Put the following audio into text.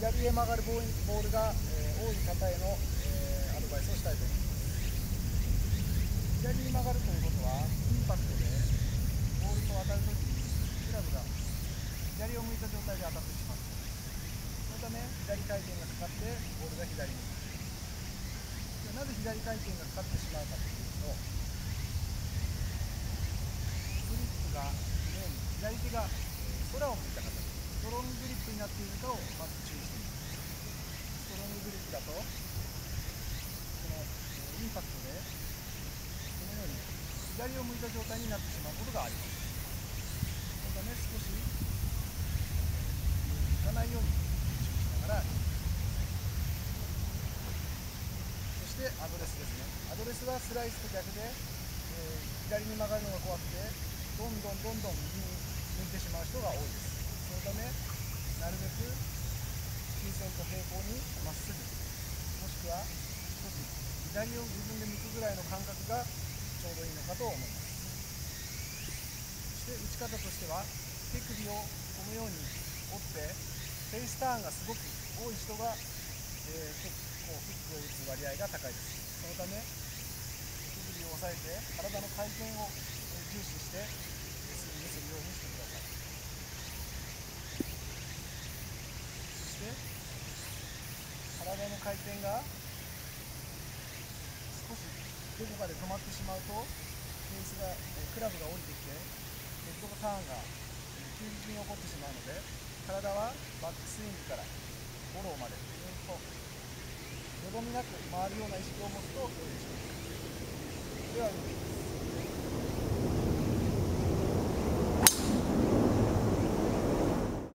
左へ曲がるボールが、えー、多い方への、えー、アドバイスをしたいと思います。左に曲がるということはインパクトでボールと当たるときにクラブが左を向いた状態で当たってしまう。そのため左回転がかかってボールが左に。なぜ左回転がかかってしまうかというとグリップが左手が空を向いた形。ストロンググリップになっているかをまず注意してみます。ストロンググリップだとこのインパクトでこのように左を向いた状態になってしまうことがあります。そのため少し行かないように注意しながらそしてアドレスですね。アドレスはスライスと逆で、えー、左に曲がるのが怖くてどんどんどんどん右に向いてしまう人が多いです。なるべく球線と平行にまっすぐもしくは少し左を自分で向くぐらいの感覚がちょうどいいのかと思います。そして打ち方としては手首をこのように折ってフェイスターンがすごく多い人が、えー、結構フックを打つ割合が高いです。そのため手首を押さえて体の回転を重視してするようにしてくださいそして体の回転が少しどこかで止まってしまうとフェースがクラブが降りてきてヘッドのターンが急激に起こってしまうので体はバックスイングからフォローまでずっとよどみなく回るような意識を持つと良いでしょう。では